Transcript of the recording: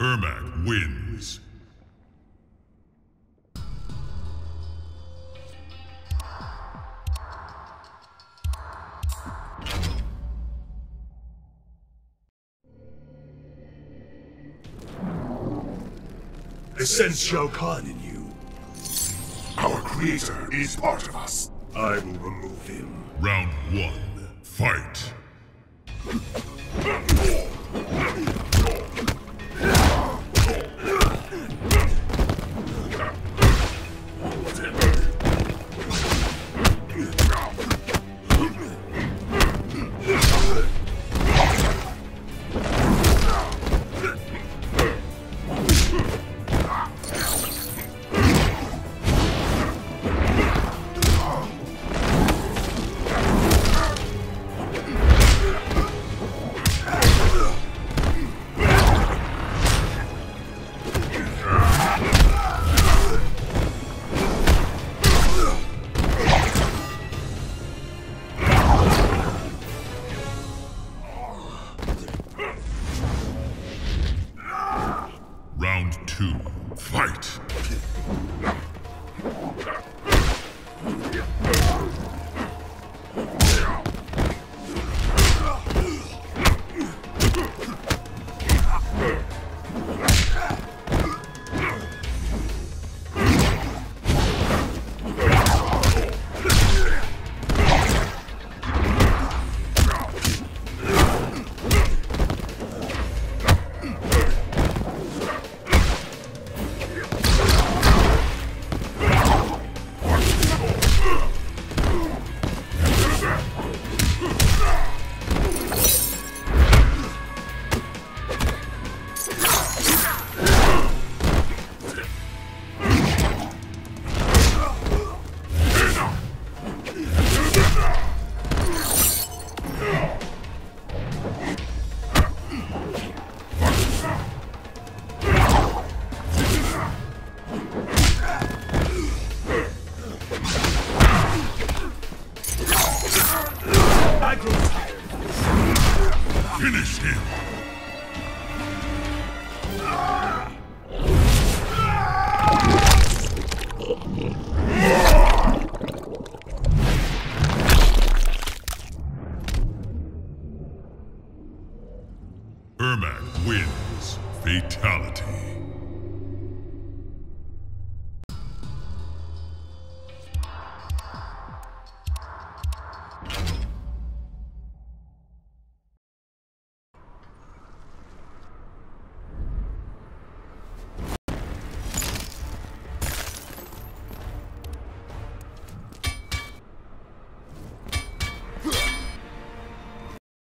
Ermac wins. I sense Shao Kahn in you creator is part of us. I will remove him. Round one, fight. Round two, fight! Finish him! Ermac wins Fatality.